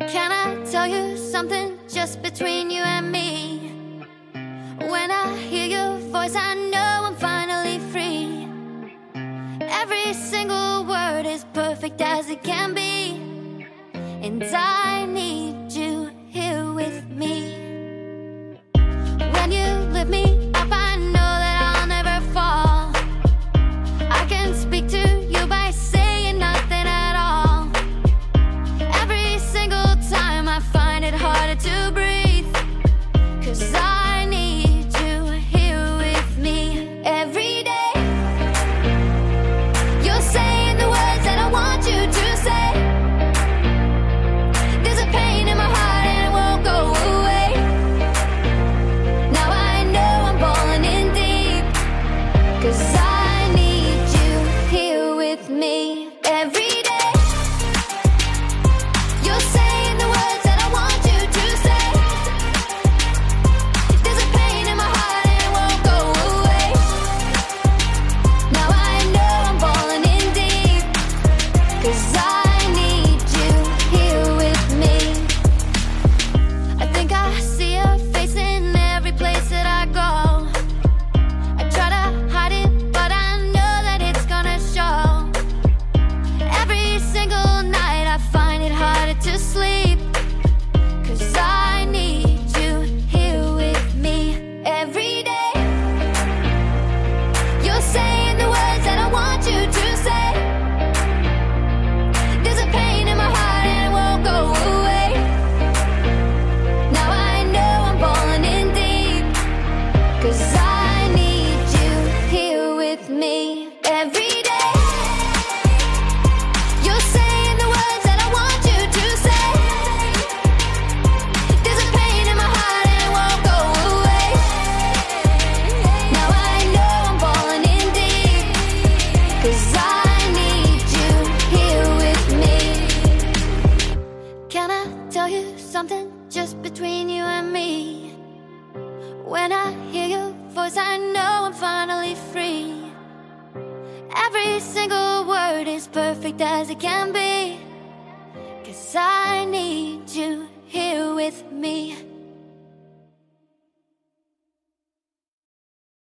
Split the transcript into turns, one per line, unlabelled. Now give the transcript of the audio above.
Can I tell you something just between you and me? When I hear your voice, I know I'm finally free. Every single word is perfect as it can be. And I to breathe. just between you and me. When I hear your voice, I know I'm finally free. Every single word is perfect as it can be. Cause I need you here with me.